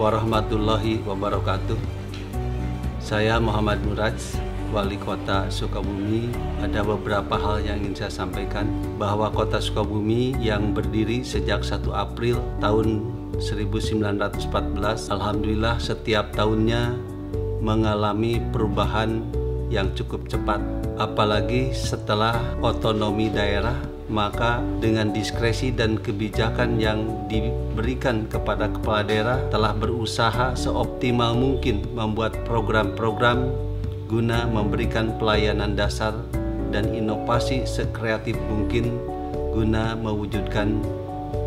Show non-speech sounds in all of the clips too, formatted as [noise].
warahmatullahi wabarakatuh. Saya Muhammad Muraj, Wali Kota Sukabumi. Ada beberapa hal yang ingin saya sampaikan bahwa Kota Sukabumi yang berdiri sejak 1 April tahun 1914 Alhamdulillah setiap tahunnya mengalami perubahan yang cukup cepat apalagi setelah otonomi daerah maka dengan diskresi dan kebijakan yang diberikan kepada kepala daerah telah berusaha seoptimal mungkin membuat program-program guna memberikan pelayanan dasar dan inovasi sekreatif mungkin guna mewujudkan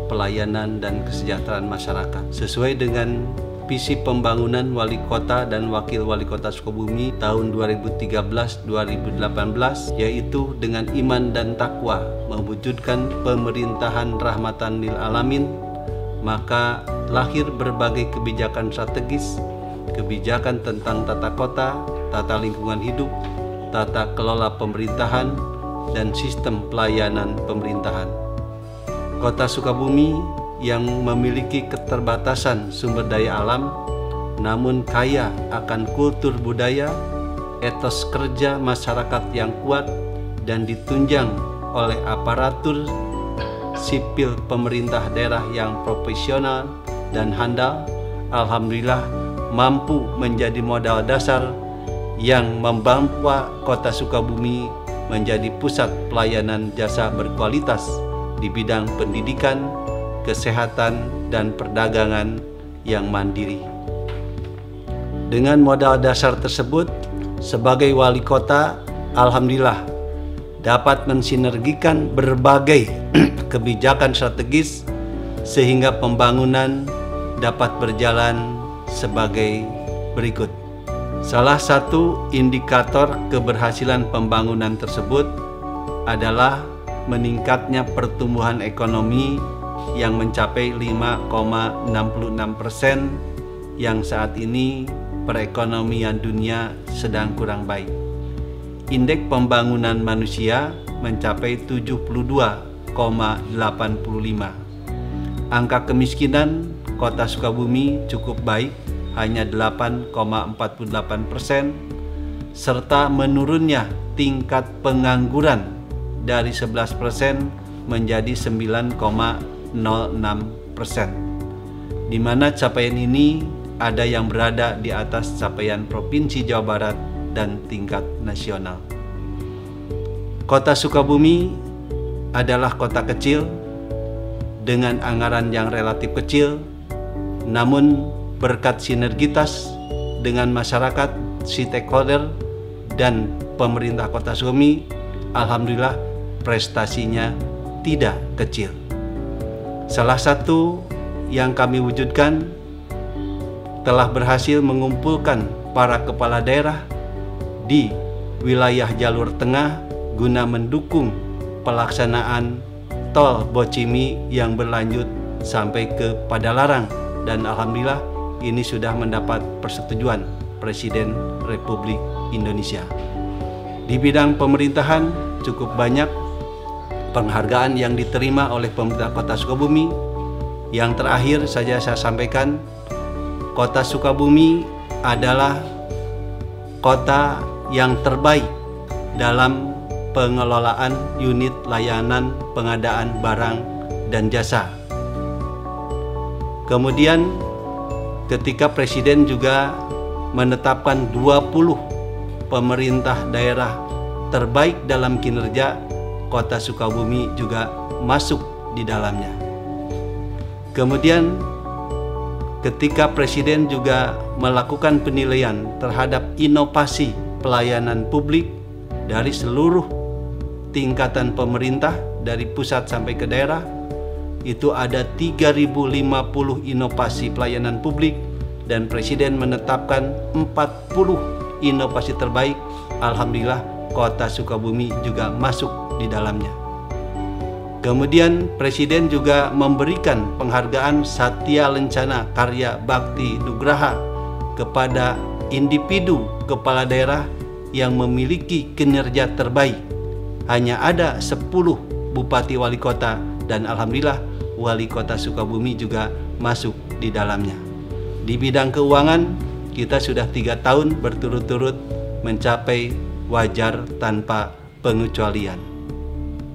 pelayanan dan kesejahteraan masyarakat. Sesuai dengan visi pembangunan wali kota dan wakil wali kota Sukabumi tahun 2013-2018 yaitu dengan iman dan takwa mewujudkan pemerintahan rahmatan lil alamin maka lahir berbagai kebijakan strategis kebijakan tentang tata kota, tata lingkungan hidup, tata kelola pemerintahan, dan sistem pelayanan pemerintahan. Kota Sukabumi yang memiliki keterbatasan sumber daya alam, namun kaya akan kultur budaya, etos kerja masyarakat yang kuat, dan ditunjang oleh aparatur sipil pemerintah daerah yang profesional dan handal. Alhamdulillah mampu menjadi modal dasar yang membawa kota Sukabumi menjadi pusat pelayanan jasa berkualitas di bidang pendidikan, kesehatan, dan perdagangan yang mandiri. Dengan modal dasar tersebut, sebagai wali kota, alhamdulillah dapat mensinergikan berbagai [clears throat] kebijakan strategis sehingga pembangunan dapat berjalan sebagai berikut. Salah satu indikator keberhasilan pembangunan tersebut adalah meningkatnya pertumbuhan ekonomi yang mencapai 5,66 persen yang saat ini perekonomian dunia sedang kurang baik. Indeks pembangunan manusia mencapai 72,85. Angka kemiskinan kota Sukabumi cukup baik, hanya 8,48 persen, serta menurunnya tingkat pengangguran dari 11 persen menjadi 9,06 persen. Di mana capaian ini ada yang berada di atas capaian Provinsi Jawa Barat dan tingkat nasional. Kota Sukabumi adalah kota kecil dengan anggaran yang relatif kecil namun berkat sinergitas dengan masyarakat, stakeholder, dan pemerintah kota Sukabumi, Alhamdulillah prestasinya tidak kecil. Salah satu yang kami wujudkan telah berhasil mengumpulkan para kepala daerah di wilayah jalur tengah guna mendukung pelaksanaan tol Bocimi yang berlanjut sampai ke Padalarang dan alhamdulillah ini sudah mendapat persetujuan Presiden Republik Indonesia. Di bidang pemerintahan cukup banyak penghargaan yang diterima oleh pemerintah Kota Sukabumi. Yang terakhir saja saya sampaikan, Kota Sukabumi adalah kota yang terbaik dalam pengelolaan unit layanan pengadaan barang dan jasa Kemudian ketika presiden juga menetapkan 20 pemerintah daerah terbaik dalam kinerja, kota Sukabumi juga masuk di dalamnya. Kemudian ketika presiden juga melakukan penilaian terhadap inovasi pelayanan publik dari seluruh tingkatan pemerintah dari pusat sampai ke daerah itu ada 3050 inovasi pelayanan publik dan Presiden menetapkan 40 inovasi terbaik. Alhamdulillah kota Sukabumi juga masuk di dalamnya. Kemudian Presiden juga memberikan penghargaan Satya Lencana Karya Bakti Nugraha kepada individu kepala daerah yang memiliki kinerja terbaik. Hanya ada 10 bupati wali kota dan alhamdulillah wali kota Sukabumi juga masuk di dalamnya. Di bidang keuangan, kita sudah tiga tahun berturut-turut mencapai wajar tanpa pengecualian.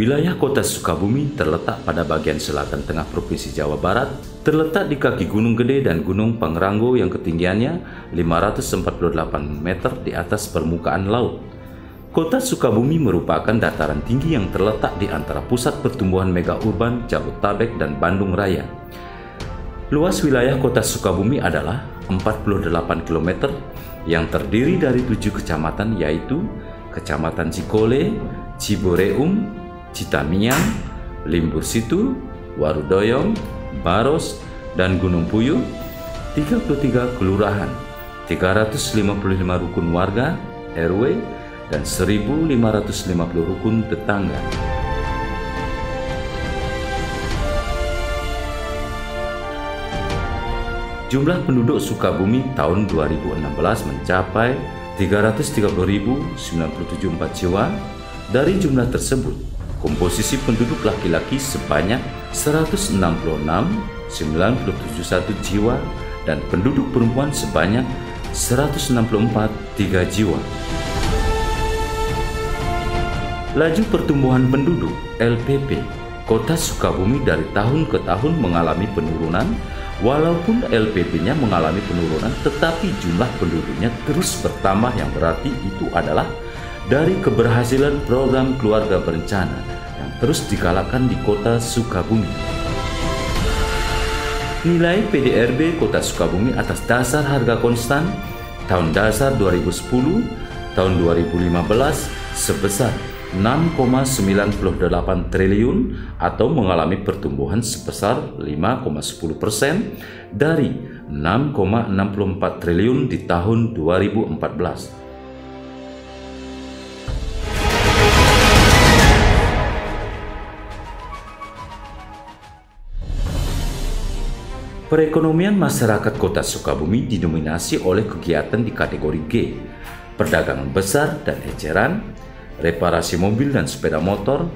Wilayah kota Sukabumi terletak pada bagian selatan tengah Provinsi Jawa Barat, terletak di kaki Gunung Gede dan Gunung Pangrango yang ketinggiannya 548 meter di atas permukaan laut. Kota Sukabumi merupakan dataran tinggi yang terletak di antara pusat pertumbuhan mega urban Jabodetabek dan Bandung Raya. Luas wilayah kota Sukabumi adalah 48 km yang terdiri dari tujuh kecamatan yaitu Kecamatan Cikole, Ciboreum, Citamiang, Limbur Situ, Warudoyong, Baros, dan Gunung Puyuh, 33 kelurahan, 355 rukun warga, RW, dan 1.550 rukun tetangga. Jumlah penduduk Sukabumi tahun 2016 mencapai 330.097 jiwa. Dari jumlah tersebut, komposisi penduduk laki-laki sebanyak 166 971 jiwa dan penduduk perempuan sebanyak 164 3 jiwa. Laju pertumbuhan penduduk LPP Kota Sukabumi dari tahun ke tahun mengalami penurunan walaupun LPP-nya mengalami penurunan tetapi jumlah penduduknya terus bertambah yang berarti itu adalah dari keberhasilan program keluarga berencana yang terus digalakkan di kota Sukabumi. Nilai PDRB kota Sukabumi atas dasar harga konstan tahun dasar 2010 tahun 2015 sebesar 6,98 triliun atau mengalami pertumbuhan sebesar 5,10 persen dari 6,64 triliun di tahun 2014. Perekonomian masyarakat kota Sukabumi didominasi oleh kegiatan di kategori G, perdagangan besar dan eceran, reparasi mobil dan sepeda motor,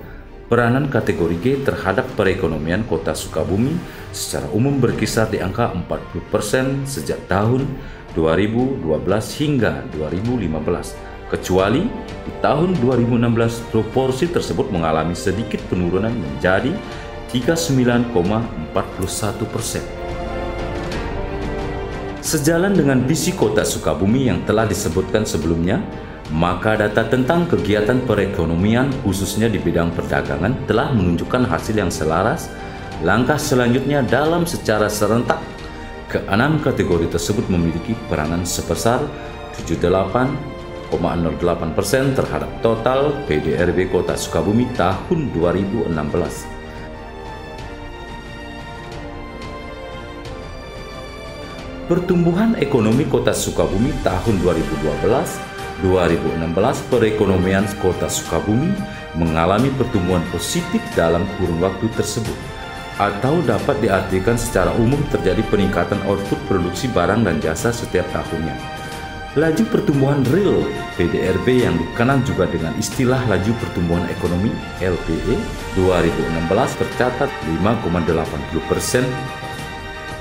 peranan kategori G terhadap perekonomian kota Sukabumi secara umum berkisar di angka 40% sejak tahun 2012 hingga 2015. Kecuali di tahun 2016 proporsi tersebut mengalami sedikit penurunan menjadi 39,41 persen. Sejalan dengan visi kota Sukabumi yang telah disebutkan sebelumnya, maka data tentang kegiatan perekonomian khususnya di bidang perdagangan telah menunjukkan hasil yang selaras. Langkah selanjutnya dalam secara serentak keenam kategori tersebut memiliki peranan sebesar 78,08 persen terhadap total PDRB Kota Sukabumi tahun 2016. Pertumbuhan ekonomi Kota Sukabumi tahun 2012 2016 perekonomian Kota Sukabumi mengalami pertumbuhan positif dalam kurun waktu tersebut atau dapat diartikan secara umum terjadi peningkatan output produksi barang dan jasa setiap tahunnya. Laju pertumbuhan real PDRB yang dikenal juga dengan istilah laju pertumbuhan ekonomi LPE 2016 tercatat 5,80 persen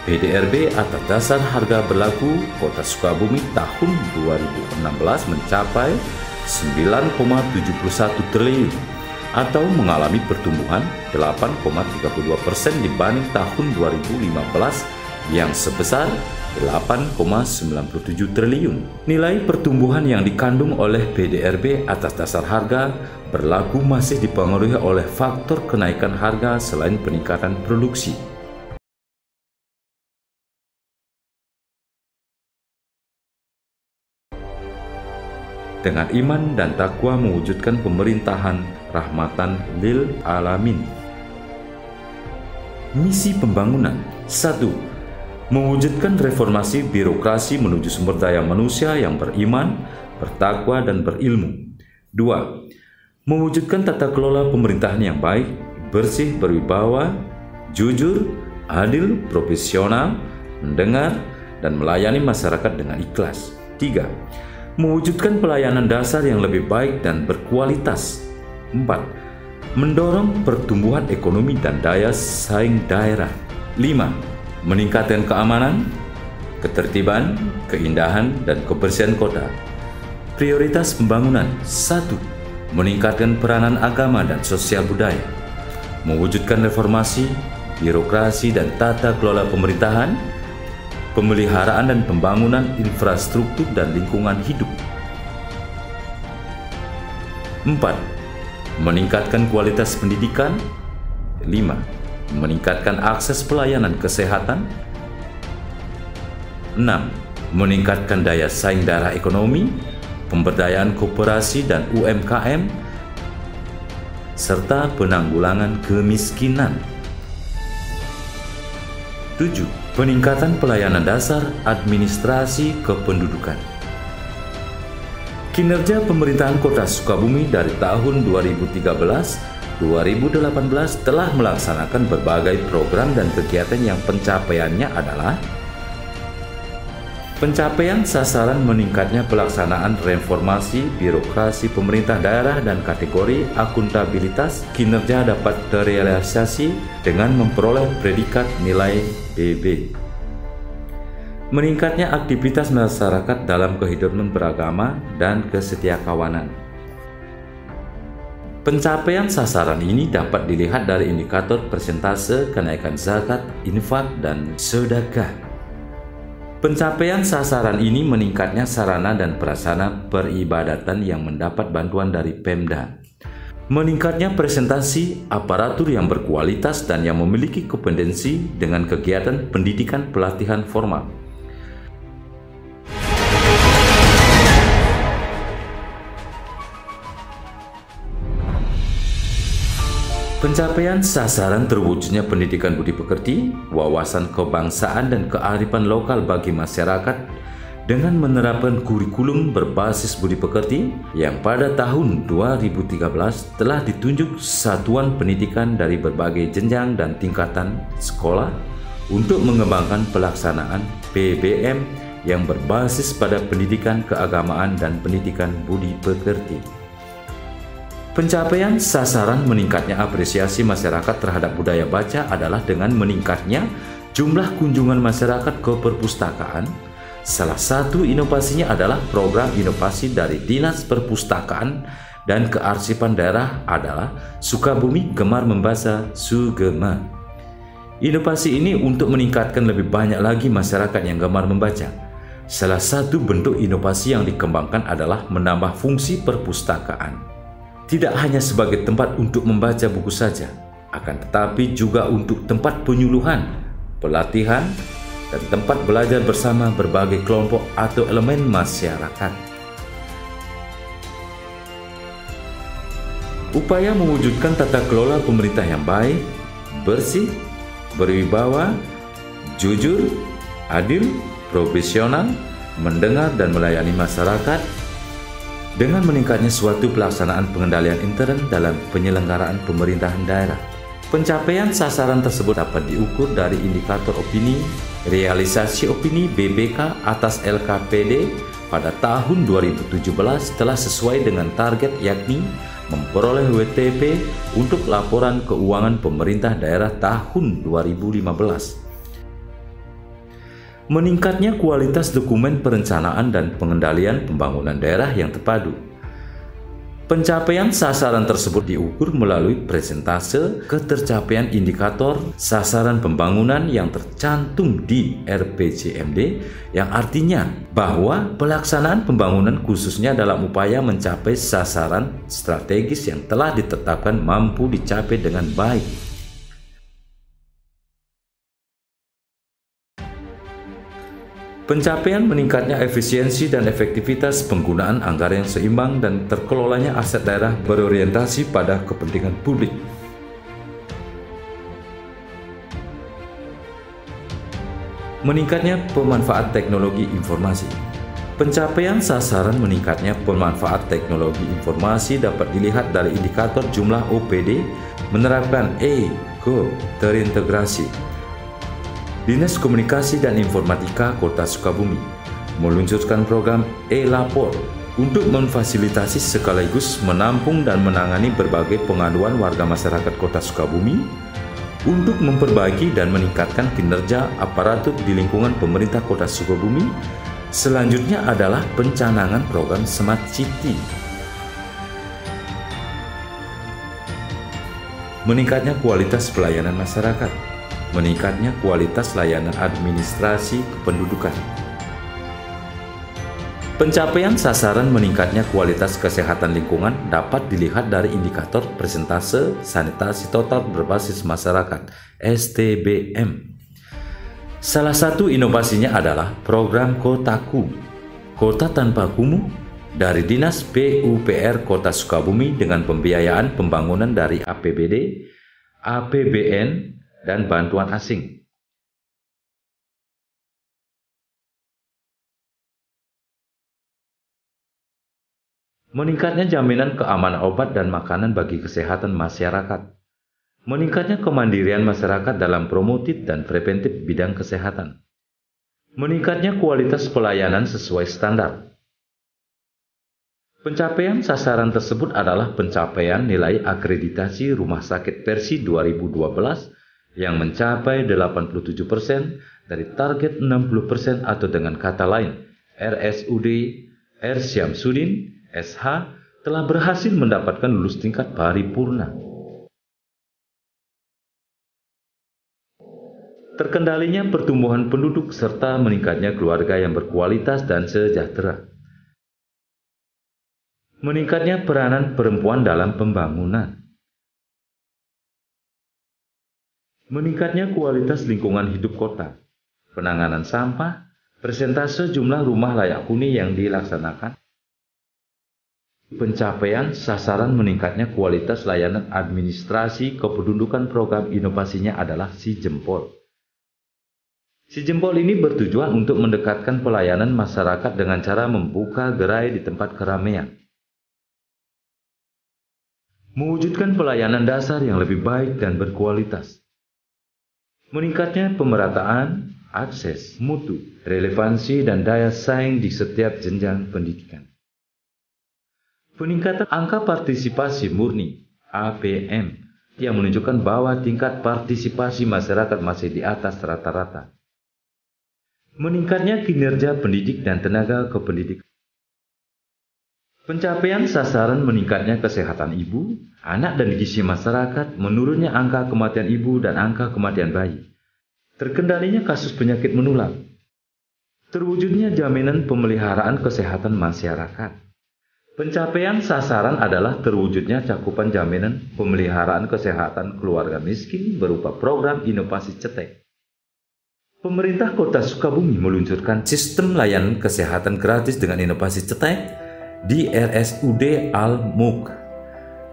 PDRB atas dasar harga berlaku Kota Sukabumi tahun 2016 mencapai 9,71 triliun atau mengalami pertumbuhan 8,32 persen dibanding tahun 2015 yang sebesar 8,97 triliun. Nilai pertumbuhan yang dikandung oleh PDRB atas dasar harga berlaku masih dipengaruhi oleh faktor kenaikan harga selain peningkatan produksi. Dengan iman dan takwa mewujudkan pemerintahan rahmatan lil alamin. Misi pembangunan 1. Mewujudkan reformasi birokrasi menuju sumber daya manusia yang beriman, bertakwa dan berilmu. 2. Mewujudkan tata kelola pemerintahan yang baik, bersih, berwibawa, jujur, adil, profesional, mendengar, dan melayani masyarakat dengan ikhlas. 3. Mewujudkan pelayanan dasar yang lebih baik dan berkualitas. 4. Mendorong pertumbuhan ekonomi dan daya saing daerah. 5. Meningkatkan keamanan, ketertiban, keindahan, dan kebersihan kota. Prioritas pembangunan 1. Meningkatkan peranan agama dan sosial budaya mewujudkan reformasi, birokrasi dan tata kelola pemerintahan, pemeliharaan dan pembangunan infrastruktur dan lingkungan hidup. 4. Meningkatkan kualitas pendidikan. 5. Meningkatkan akses pelayanan kesehatan. 6. Meningkatkan daya saing daerah ekonomi, pemberdayaan koperasi dan UMKM, serta penanggulangan kemiskinan. 7. Peningkatan pelayanan dasar administrasi kependudukan. Kinerja pemerintahan Kota Sukabumi dari tahun 2013 2018 telah melaksanakan berbagai program dan kegiatan yang pencapaiannya adalah Pencapaian sasaran meningkatnya pelaksanaan reformasi birokrasi pemerintah daerah dan kategori akuntabilitas kinerja dapat terrealisasi dengan memperoleh predikat nilai BB. Meningkatnya aktivitas masyarakat dalam kehidupan beragama dan kesetiakawanan. Pencapaian sasaran ini dapat dilihat dari indikator persentase kenaikan zakat, infak, dan sedekah. Pencapaian sasaran ini meningkatnya sarana dan prasarana peribadatan yang mendapat bantuan dari Pemda. Meningkatnya presentasi aparatur yang berkualitas dan yang memiliki kompetensi dengan kegiatan pendidikan pelatihan formal. Pencapaian sasaran terwujudnya pendidikan budi pekerti, wawasan kebangsaan dan kearifan lokal bagi masyarakat dengan menerapkan kurikulum berbasis budi pekerti yang pada tahun 2013 telah ditunjuk satuan pendidikan dari berbagai jenjang dan tingkatan sekolah untuk mengembangkan pelaksanaan PBM yang berbasis pada pendidikan keagamaan dan pendidikan budi pekerti. Pencapaian sasaran meningkatnya apresiasi masyarakat terhadap budaya baca adalah dengan meningkatnya jumlah kunjungan masyarakat ke perpustakaan. Salah satu inovasinya adalah program inovasi dari Dinas Perpustakaan dan Kearsipan Daerah adalah Sukabumi Gemar Membaca Sugema. Inovasi ini untuk meningkatkan lebih banyak lagi masyarakat yang gemar membaca. Salah satu bentuk inovasi yang dikembangkan adalah menambah fungsi perpustakaan tidak hanya sebagai tempat untuk membaca buku saja, akan tetapi juga untuk tempat penyuluhan, pelatihan, dan tempat belajar bersama berbagai kelompok atau elemen masyarakat. Upaya mewujudkan tata kelola pemerintah yang baik, bersih, berwibawa, jujur, adil, profesional, mendengar dan melayani masyarakat dengan meningkatnya suatu pelaksanaan pengendalian intern dalam penyelenggaraan pemerintahan daerah. Pencapaian sasaran tersebut dapat diukur dari indikator opini, realisasi opini BBK atas LKPD pada tahun 2017 telah sesuai dengan target yakni memperoleh WTP untuk laporan keuangan pemerintah daerah tahun 2015 meningkatnya kualitas dokumen perencanaan dan pengendalian pembangunan daerah yang terpadu. Pencapaian sasaran tersebut diukur melalui presentase ketercapaian indikator sasaran pembangunan yang tercantum di RPJMD yang artinya bahwa pelaksanaan pembangunan khususnya dalam upaya mencapai sasaran strategis yang telah ditetapkan mampu dicapai dengan baik. Pencapaian meningkatnya efisiensi dan efektivitas penggunaan anggaran yang seimbang dan terkelolanya aset daerah berorientasi pada kepentingan publik. Meningkatnya pemanfaat teknologi informasi. Pencapaian sasaran meningkatnya pemanfaat teknologi informasi dapat dilihat dari indikator jumlah OPD menerapkan E ke terintegrasi. Dinas Komunikasi dan Informatika Kota Sukabumi meluncurkan program E-Lapor untuk memfasilitasi sekaligus menampung dan menangani berbagai pengaduan warga masyarakat Kota Sukabumi untuk memperbaiki dan meningkatkan kinerja aparatur di lingkungan pemerintah Kota Sukabumi Selanjutnya adalah pencanangan program Smart City. Meningkatnya kualitas pelayanan masyarakat, meningkatnya kualitas layanan administrasi kependudukan. Pencapaian sasaran meningkatnya kualitas kesehatan lingkungan dapat dilihat dari indikator persentase sanitasi total berbasis masyarakat (STBM). Salah satu inovasinya adalah program Kotaku, Kota Tanpa Kumuh, dari Dinas PUPR Kota Sukabumi dengan pembiayaan pembangunan dari APBD, APBN, dan bantuan asing. Meningkatnya jaminan keamanan obat dan makanan bagi kesehatan masyarakat meningkatnya kemandirian masyarakat dalam promotif dan preventif bidang kesehatan, meningkatnya kualitas pelayanan sesuai standar. Pencapaian sasaran tersebut adalah pencapaian nilai akreditasi rumah sakit versi 2012 yang mencapai 87% dari target 60% atau dengan kata lain, RSUD R. Syamsuddin, SH, telah berhasil mendapatkan lulus tingkat paripurna. terkendalinya pertumbuhan penduduk serta meningkatnya keluarga yang berkualitas dan sejahtera. Meningkatnya peranan perempuan dalam pembangunan. Meningkatnya kualitas lingkungan hidup kota. Penanganan sampah, persentase jumlah rumah layak huni yang dilaksanakan, pencapaian sasaran meningkatnya kualitas layanan administrasi kependudukan program inovasinya adalah si jempol. Si jempol ini bertujuan untuk mendekatkan pelayanan masyarakat dengan cara membuka gerai di tempat keramaian. Mewujudkan pelayanan dasar yang lebih baik dan berkualitas. Meningkatnya pemerataan, akses, mutu, relevansi, dan daya saing di setiap jenjang pendidikan. Peningkatan angka partisipasi murni, APM, yang menunjukkan bahwa tingkat partisipasi masyarakat masih di atas rata-rata meningkatnya kinerja pendidik dan tenaga kependidikan. Pencapaian sasaran meningkatnya kesehatan ibu, anak dan gizi masyarakat, menurunnya angka kematian ibu dan angka kematian bayi. Terkendalinya kasus penyakit menular. Terwujudnya jaminan pemeliharaan kesehatan masyarakat. Pencapaian sasaran adalah terwujudnya cakupan jaminan pemeliharaan kesehatan keluarga miskin berupa program inovasi cetek Pemerintah Kota Sukabumi meluncurkan sistem layanan kesehatan gratis dengan inovasi cetek di RSUD Al-Muk,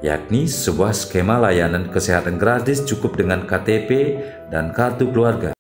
yakni sebuah skema layanan kesehatan gratis cukup dengan KTP dan kartu keluarga.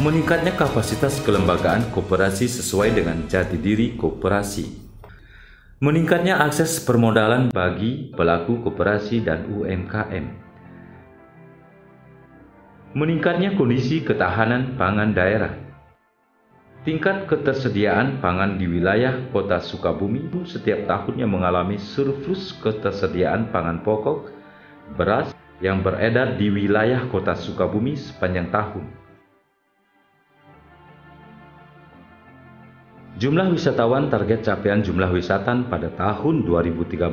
Meningkatnya kapasitas kelembagaan koperasi sesuai dengan jati diri koperasi, meningkatnya akses permodalan bagi pelaku koperasi dan UMKM, meningkatnya kondisi ketahanan pangan daerah, tingkat ketersediaan pangan di wilayah kota Sukabumi setiap tahunnya mengalami surplus ketersediaan pangan pokok, beras yang beredar di wilayah kota Sukabumi sepanjang tahun. Jumlah wisatawan target capaian jumlah wisata pada tahun 2013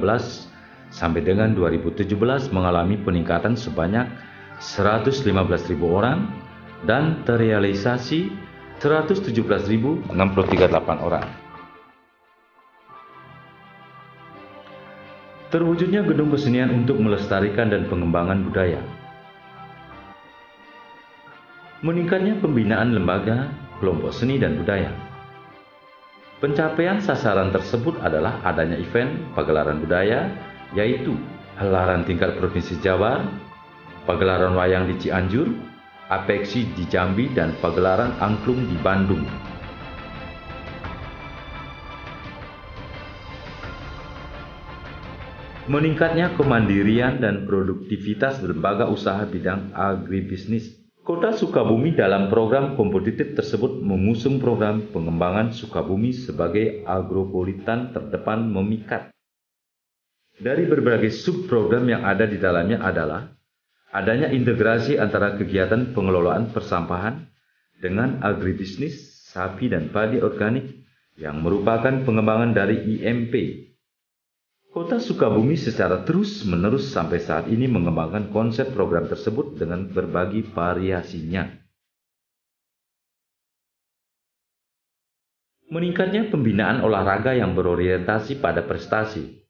sampai dengan 2017 mengalami peningkatan sebanyak 115.000 orang dan terrealisasi 117.063 orang. Terwujudnya gedung kesenian untuk melestarikan dan pengembangan budaya. Meningkatnya pembinaan lembaga, kelompok seni dan budaya. Pencapaian sasaran tersebut adalah adanya event pagelaran budaya, yaitu Helaran tingkat Provinsi Jawa, pagelaran wayang di Cianjur, Apeksi di Jambi, dan pagelaran angklung di Bandung. Meningkatnya kemandirian dan produktivitas lembaga usaha bidang agribisnis Kota Sukabumi dalam program kompetitif tersebut mengusung program pengembangan Sukabumi sebagai agropolitan terdepan memikat. Dari berbagai subprogram yang ada di dalamnya adalah adanya integrasi antara kegiatan pengelolaan persampahan dengan agribisnis sapi dan padi organik yang merupakan pengembangan dari IMP Kota Sukabumi secara terus-menerus sampai saat ini mengembangkan konsep program tersebut dengan berbagi variasinya. Meningkatnya pembinaan olahraga yang berorientasi pada prestasi.